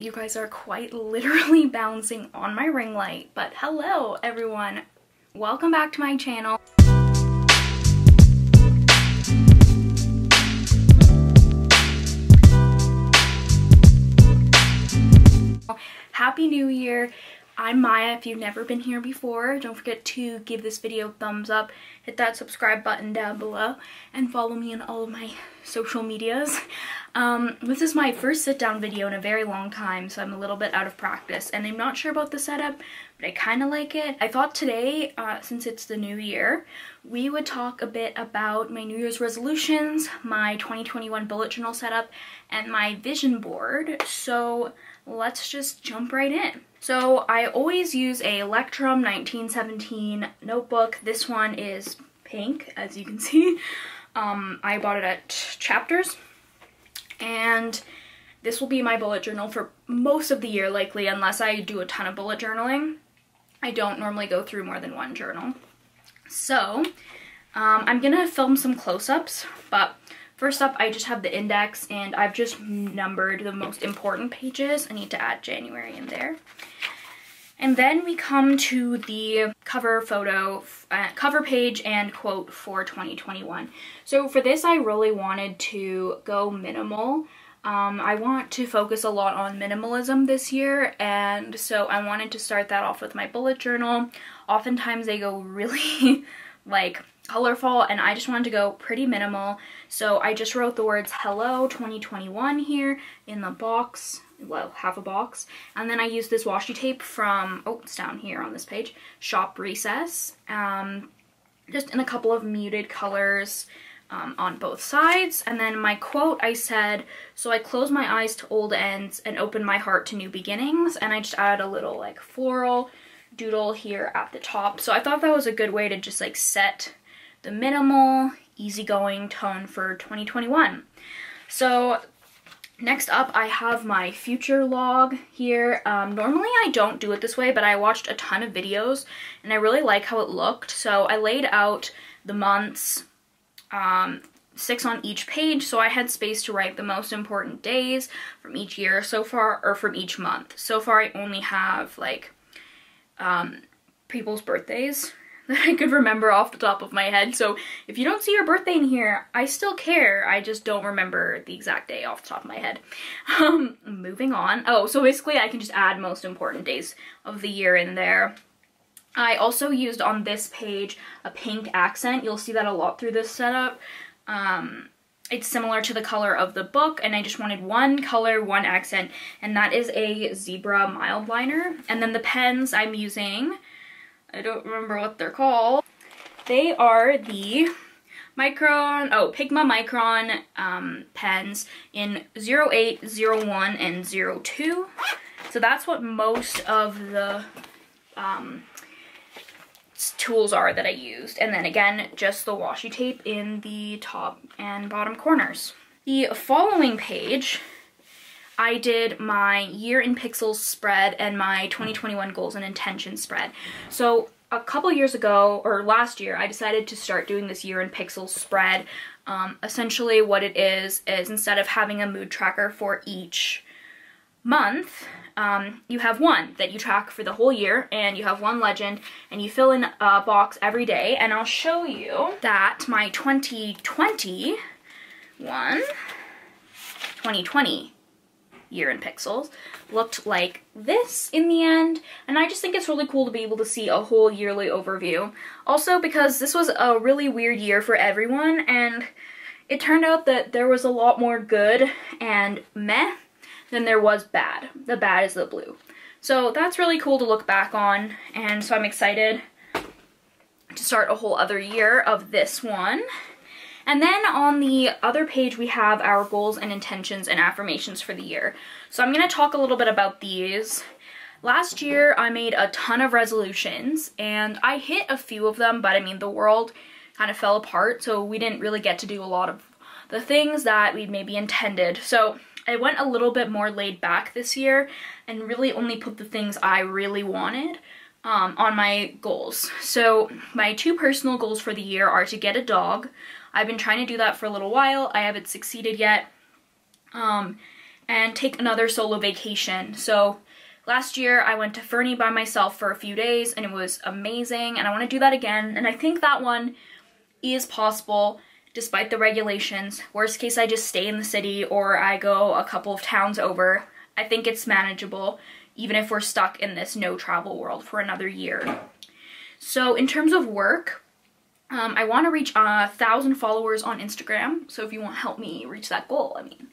You guys are quite literally bouncing on my ring light, but hello everyone. Welcome back to my channel. Happy New Year. I'm Maya. If you've never been here before, don't forget to give this video a thumbs up, hit that subscribe button down below, and follow me on all of my social medias. Um, this is my first sit-down video in a very long time, so I'm a little bit out of practice, and I'm not sure about the setup, but I kind of like it. I thought today, uh, since it's the new year, we would talk a bit about my New Year's resolutions, my 2021 bullet journal setup, and my vision board. So let's just jump right in. So I always use a Leuchtturm 1917 notebook. This one is pink, as you can see. Um, I bought it at Chapters and this will be my bullet journal for most of the year likely unless I do a ton of bullet journaling. I don't normally go through more than one journal. So um, I'm gonna film some close-ups, but first up I just have the index and I've just numbered the most important pages. I need to add January in there. And then we come to the cover photo, uh, cover page and quote for 2021. So for this, I really wanted to go minimal. Um, I want to focus a lot on minimalism this year, and so I wanted to start that off with my bullet journal. Oftentimes they go really like colorful and I just wanted to go pretty minimal. So I just wrote the words hello 2021 here in the box well, half a box. And then I used this washi tape from, oh, it's down here on this page, Shop Recess. Um, just in a couple of muted colors um, on both sides. And then my quote, I said, so I close my eyes to old ends and open my heart to new beginnings. And I just added a little like floral doodle here at the top. So I thought that was a good way to just like set the minimal, easygoing tone for 2021. So Next up, I have my future log here. Um, normally I don't do it this way, but I watched a ton of videos and I really like how it looked. So I laid out the months, um, six on each page, so I had space to write the most important days from each year so far, or from each month. So far I only have like um, people's birthdays that I could remember off the top of my head. So if you don't see your birthday in here, I still care. I just don't remember the exact day off the top of my head. Um, moving on. Oh, so basically I can just add most important days of the year in there. I also used on this page a pink accent. You'll see that a lot through this setup. Um, it's similar to the color of the book and I just wanted one color, one accent, and that is a Zebra Mildliner. And then the pens I'm using I don't remember what they're called. They are the Micron, oh, Pigma Micron um, pens in 08, 01, and 02. So that's what most of the um, tools are that I used. And then again, just the washi tape in the top and bottom corners. The following page I did my year in pixels spread and my 2021 goals and intentions spread. So a couple years ago, or last year, I decided to start doing this year in pixels spread. Um, essentially what it is, is instead of having a mood tracker for each month, um, you have one that you track for the whole year and you have one legend and you fill in a box every day and I'll show you that my 2020 one, 2020 year in pixels looked like this in the end and I just think it's really cool to be able to see a whole yearly overview. Also because this was a really weird year for everyone and it turned out that there was a lot more good and meh than there was bad. The bad is the blue. So that's really cool to look back on and so I'm excited to start a whole other year of this one. And then on the other page, we have our goals and intentions and affirmations for the year. So I'm going to talk a little bit about these. Last year, I made a ton of resolutions, and I hit a few of them, but I mean, the world kind of fell apart, so we didn't really get to do a lot of the things that we maybe intended. So I went a little bit more laid back this year and really only put the things I really wanted um, on my goals. So my two personal goals for the year are to get a dog. I've been trying to do that for a little while. I haven't succeeded yet. Um, and take another solo vacation. So last year I went to Fernie by myself for a few days and it was amazing and I want to do that again. And I think that one is possible despite the regulations. Worst case, I just stay in the city or I go a couple of towns over. I think it's manageable even if we're stuck in this no travel world for another year. So in terms of work, um, I want to reach a thousand followers on Instagram. So if you want to help me reach that goal, I mean,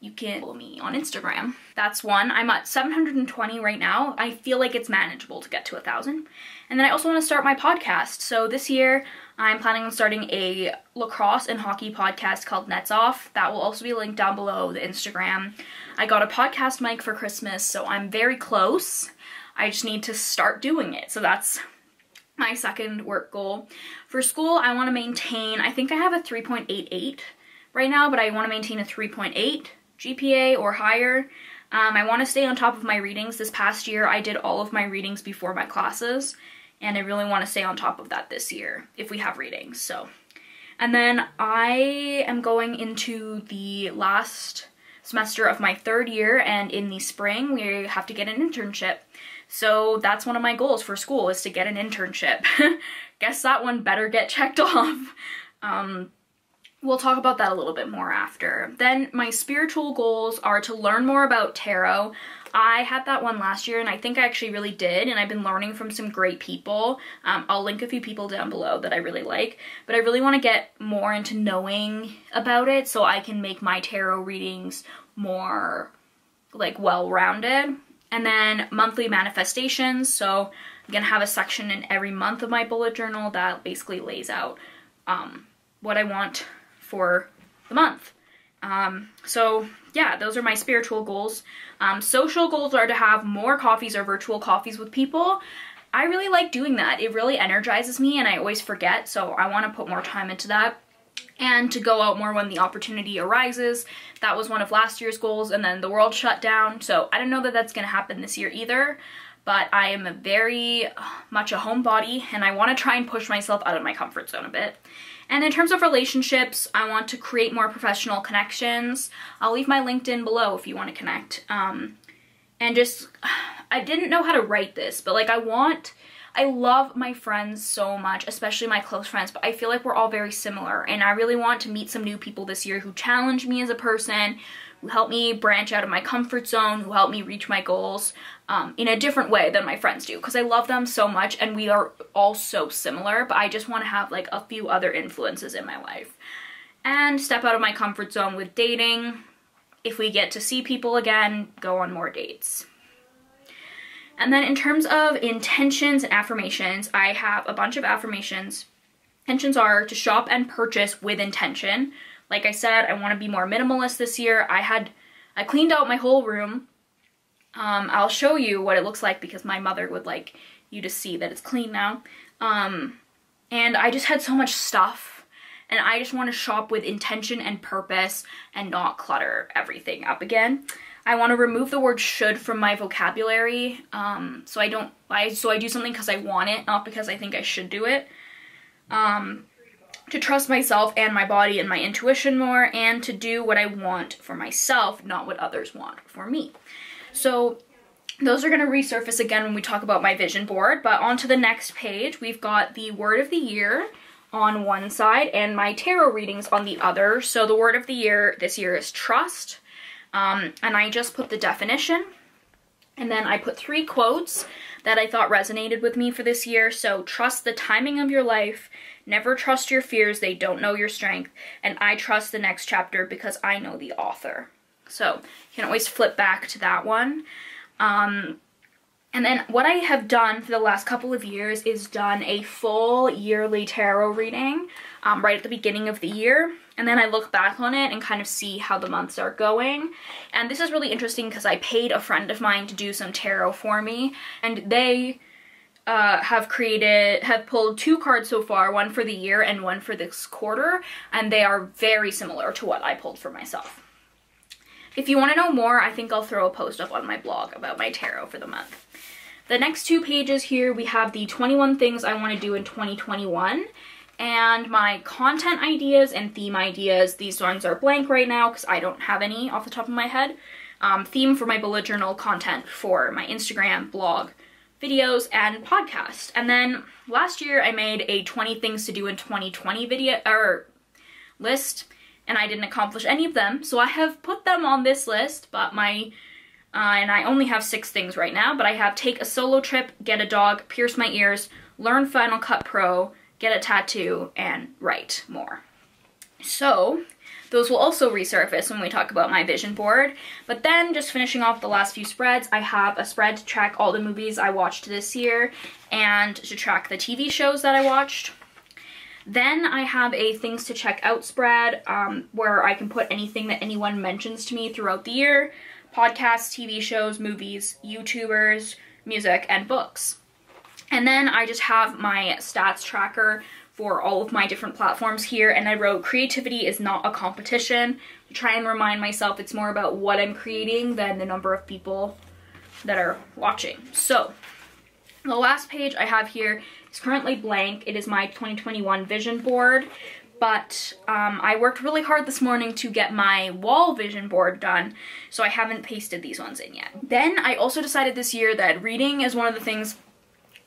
you can follow me on Instagram. That's one. I'm at 720 right now. I feel like it's manageable to get to a thousand. And then I also want to start my podcast. So this year, I'm planning on starting a lacrosse and hockey podcast called Nets Off. That will also be linked down below the Instagram. I got a podcast mic for Christmas, so I'm very close. I just need to start doing it. So that's my second work goal. For school, I want to maintain, I think I have a 3.88 right now, but I want to maintain a 3.8 GPA or higher. Um, I want to stay on top of my readings. This past year, I did all of my readings before my classes, and I really want to stay on top of that this year if we have readings. So, and then I am going into the last semester of my third year, and in the spring, we have to get an internship. So that's one of my goals for school is to get an internship. Guess that one better get checked off. Um, we'll talk about that a little bit more after. Then my spiritual goals are to learn more about tarot. I had that one last year and I think I actually really did and I've been learning from some great people. Um, I'll link a few people down below that I really like, but I really want to get more into knowing about it so I can make my tarot readings more like well-rounded. And then monthly manifestations. So I'm gonna have a section in every month of my bullet journal that basically lays out um, what I want for the month. Um, so yeah, those are my spiritual goals. Um, social goals are to have more coffees or virtual coffees with people. I really like doing that. It really energizes me and I always forget, so I want to put more time into that and to go out more when the opportunity arises. That was one of last year's goals and then the world shut down. So I don't know that that's going to happen this year either, but I am a very much a homebody and I want to try and push myself out of my comfort zone a bit. And in terms of relationships, I want to create more professional connections. I'll leave my LinkedIn below if you want to connect. Um, and just, I didn't know how to write this, but like I want I love my friends so much, especially my close friends, but I feel like we're all very similar and I really want to meet some new people this year who challenge me as a person, who help me branch out of my comfort zone, who help me reach my goals um, in a different way than my friends do because I love them so much and we are all so similar, but I just want to have like a few other influences in my life. And step out of my comfort zone with dating. If we get to see people again, go on more dates. And then in terms of intentions and affirmations, I have a bunch of affirmations. Intentions are to shop and purchase with intention. Like I said, I want to be more minimalist this year. I had, I cleaned out my whole room. Um, I'll show you what it looks like because my mother would like you to see that it's clean now. Um, and I just had so much stuff and I just want to shop with intention and purpose and not clutter everything up again. I want to remove the word should from my vocabulary. Um, so I don't, I, so I do something because I want it, not because I think I should do it. Um, to trust myself and my body and my intuition more and to do what I want for myself, not what others want for me. So those are going to resurface again when we talk about my vision board, but on to the next page, we've got the word of the year on one side and my tarot readings on the other. So the word of the year this year is trust. Um, and I just put the definition and then I put three quotes that I thought resonated with me for this year. So trust the timing of your life, never trust your fears, they don't know your strength, and I trust the next chapter because I know the author. So you can always flip back to that one. Um, and then what I have done for the last couple of years is done a full yearly tarot reading um, right at the beginning of the year and then I look back on it and kind of see how the months are going. And this is really interesting because I paid a friend of mine to do some tarot for me and they uh, have created, have pulled two cards so far, one for the year and one for this quarter, and they are very similar to what I pulled for myself. If you want to know more, I think I'll throw a post up on my blog about my tarot for the month. The next two pages here, we have the 21 things I want to do in 2021 and my content ideas and theme ideas. These ones are blank right now because I don't have any off the top of my head. um, theme for my bullet journal content for my Instagram, blog, videos, and podcast. And then last year I made a 20 things to do in 2020 video or list and I didn't accomplish any of them. So I have put them on this list, but my uh, and I only have six things right now, but I have take a solo trip, get a dog, pierce my ears, learn Final Cut Pro, get a tattoo, and write more. So those will also resurface when we talk about my vision board. But then, just finishing off the last few spreads, I have a spread to track all the movies I watched this year and to track the TV shows that I watched. Then I have a things to check out spread um, where I can put anything that anyone mentions to me throughout the year. Podcasts, TV shows, movies, YouTubers, music, and books. And then I just have my stats tracker for all of my different platforms here and I wrote creativity is not a competition. I try and remind myself it's more about what I'm creating than the number of people that are watching. So the last page I have here is currently blank. It is my 2021 vision board but um, I worked really hard this morning to get my wall vision board done, so I haven't pasted these ones in yet. Then I also decided this year that reading is one of the things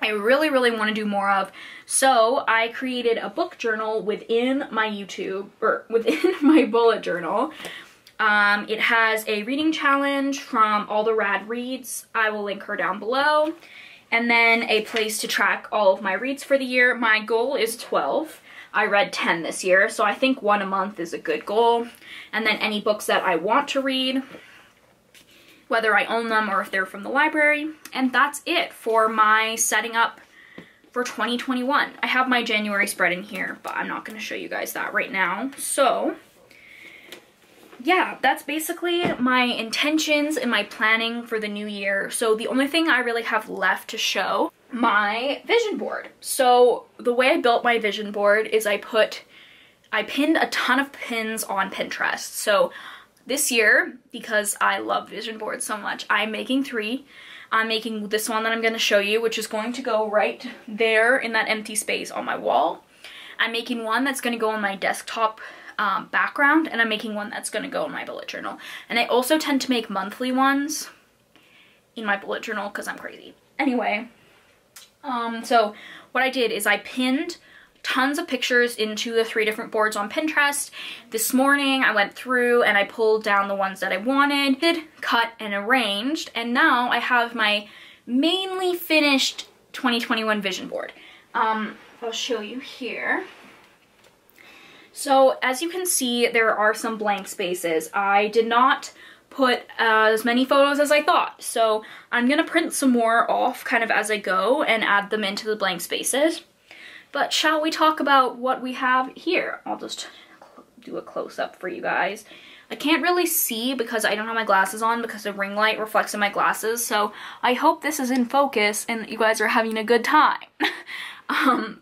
I really, really want to do more of. So I created a book journal within my YouTube, or within my bullet journal. Um, it has a reading challenge from All the Rad Reads. I will link her down below. And then a place to track all of my reads for the year. My goal is 12. I read 10 this year, so I think one a month is a good goal. And then any books that I want to read whether I own them or if they're from the library. And that's it for my setting up for 2021. I have my January spread in here, but I'm not going to show you guys that right now. So yeah, that's basically my intentions and my planning for the new year. So the only thing I really have left to show my vision board. So the way I built my vision board is I put I pinned a ton of pins on Pinterest. So this year, because I love vision boards so much, I'm making three. I'm making this one that I'm going to show you, which is going to go right there in that empty space on my wall. I'm making one that's going to go on my desktop um, background, and I'm making one that's going to go in my bullet journal. And I also tend to make monthly ones in my bullet journal because I'm crazy. Anyway, um, so what I did is I pinned tons of pictures into the three different boards on Pinterest. This morning I went through and I pulled down the ones that I wanted, did cut and arranged, and now I have my mainly finished 2021 vision board. Um, I'll show you here. So as you can see, there are some blank spaces. I did not put as many photos as I thought. So I'm gonna print some more off kind of as I go and add them into the blank spaces. But shall we talk about what we have here? I'll just do a close-up for you guys. I can't really see because I don't have my glasses on because the ring light reflects in my glasses, so I hope this is in focus and you guys are having a good time. um,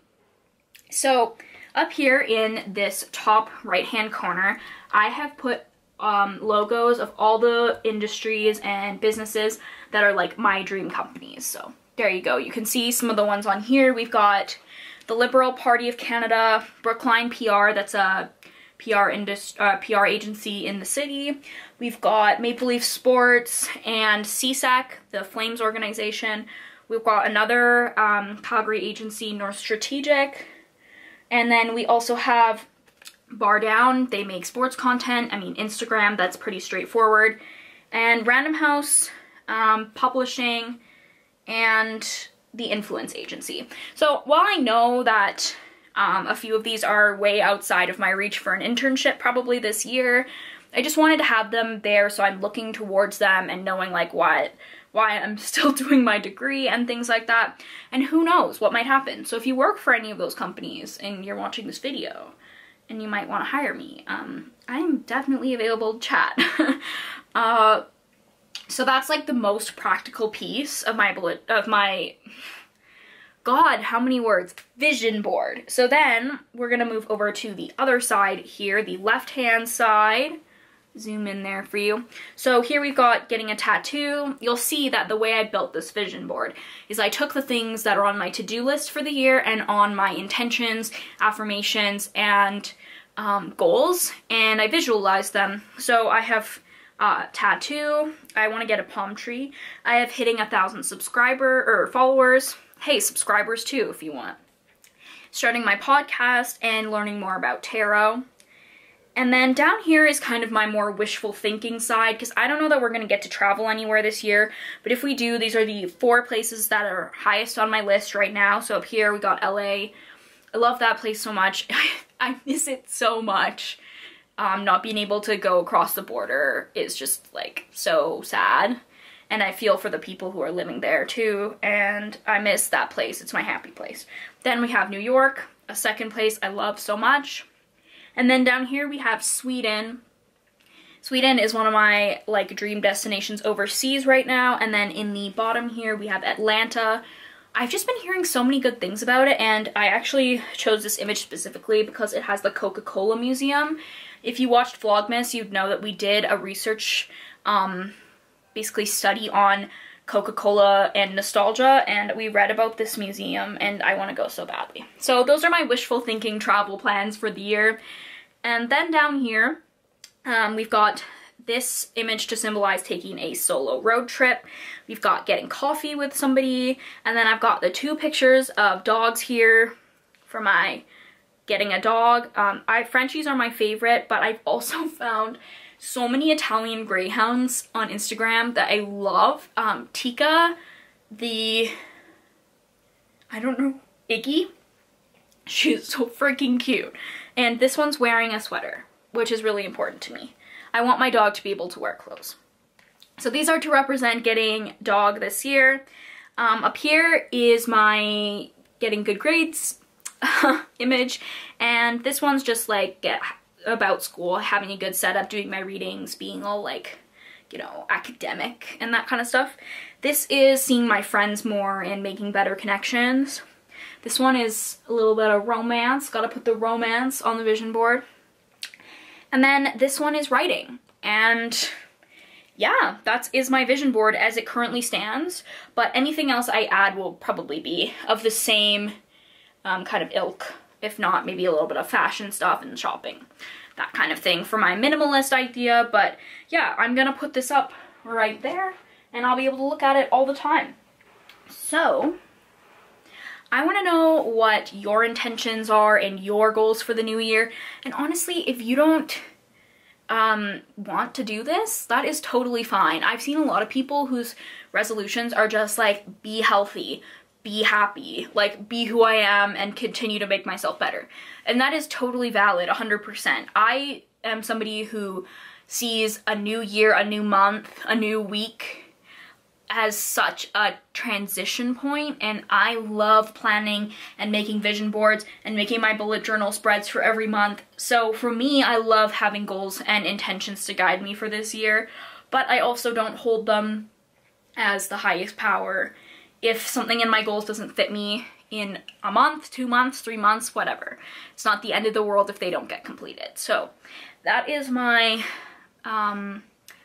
so up here in this top right-hand corner, I have put um, logos of all the industries and businesses that are like my dream companies. So there you go. You can see some of the ones on here. We've got the Liberal Party of Canada, Brookline PR, that's a PR, indus- uh, PR agency in the city. We've got Maple Leaf Sports and CSEC, the Flames organization. We've got another um, Calgary agency, North Strategic. And then we also have Bar Down. They make sports content. I mean, Instagram, that's pretty straightforward. And Random House um, Publishing and the influence agency. So while I know that um, a few of these are way outside of my reach for an internship probably this year, I just wanted to have them there so I'm looking towards them and knowing like what why I'm still doing my degree and things like that. And who knows what might happen. So if you work for any of those companies and you're watching this video and you might want to hire me, um, I'm definitely available to chat. uh, so that's like the most practical piece of my bullet, of my, God, how many words? Vision board. So then we're gonna move over to the other side here, the left-hand side. Zoom in there for you. So here we've got getting a tattoo. You'll see that the way I built this vision board is I took the things that are on my to-do list for the year and on my intentions, affirmations, and um, goals, and I visualized them. So I have uh, tattoo. I want to get a palm tree. I have hitting a thousand subscriber or followers. Hey, subscribers too if you want. Starting my podcast and learning more about tarot. And then down here is kind of my more wishful thinking side because I don't know that we're going to get to travel anywhere this year. But if we do, these are the four places that are highest on my list right now. So up here we got LA. I love that place so much. I miss it so much. Um, not being able to go across the border is just like so sad. And I feel for the people who are living there too. And I miss that place. It's my happy place. Then we have New York, a second place I love so much. And then down here we have Sweden. Sweden is one of my like dream destinations overseas right now. And then in the bottom here we have Atlanta. I've just been hearing so many good things about it and I actually chose this image specifically because it has the Coca-Cola Museum. If you watched Vlogmas, you'd know that we did a research, um, basically study on Coca-Cola and nostalgia and we read about this museum and I want to go so badly. So those are my wishful thinking travel plans for the year. And then down here, um, we've got this image to symbolize taking a solo road trip. We've got getting coffee with somebody, and then I've got the two pictures of dogs here for my getting a dog. Um, I Frenchies are my favorite, but I've also found so many Italian Greyhounds on Instagram that I love. Um, Tika, the, I don't know, Iggy, she's so freaking cute. And this one's wearing a sweater, which is really important to me. I want my dog to be able to wear clothes. So these are to represent getting dog this year. Um, up here is my getting good grades image and this one's just like about school, having a good setup, doing my readings, being all like, you know, academic and that kind of stuff. This is seeing my friends more and making better connections. This one is a little bit of romance, gotta put the romance on the vision board. And then this one is writing. And yeah, that is my vision board as it currently stands. But anything else I add will probably be of the same um, kind of ilk. If not, maybe a little bit of fashion stuff and shopping. That kind of thing for my minimalist idea. But yeah, I'm to put this up right there. And I'll be able to look at it all the time. So, I want to know what your intentions are and your goals for the new year. And honestly, if you don't um, want to do this, that is totally fine. I've seen a lot of people whose resolutions are just like, be healthy, be happy, like be who I am and continue to make myself better. And that is totally valid, 100%. I am somebody who sees a new year, a new month, a new week as such a transition point and I love planning and making vision boards and making my bullet journal spreads for every month. So for me, I love having goals and intentions to guide me for this year, but I also don't hold them as the highest power. If something in my goals doesn't fit me in a month, two months, three months, whatever. It's not the end of the world if they don't get completed. So that is my um,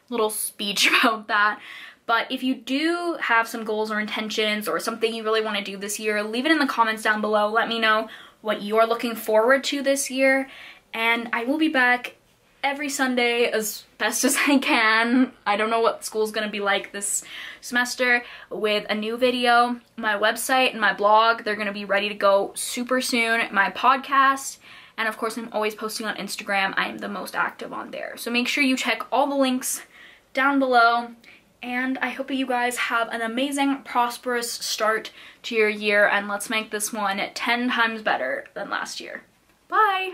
little speech about that. But if you do have some goals or intentions or something you really want to do this year, leave it in the comments down below. Let me know what you're looking forward to this year. And I will be back every Sunday as best as I can. I don't know what school's gonna be like this semester with a new video. My website and my blog, they're gonna be ready to go super soon. My podcast, and of course I'm always posting on Instagram. I am the most active on there. So make sure you check all the links down below and I hope you guys have an amazing, prosperous start to your year, and let's make this one 10 times better than last year. Bye!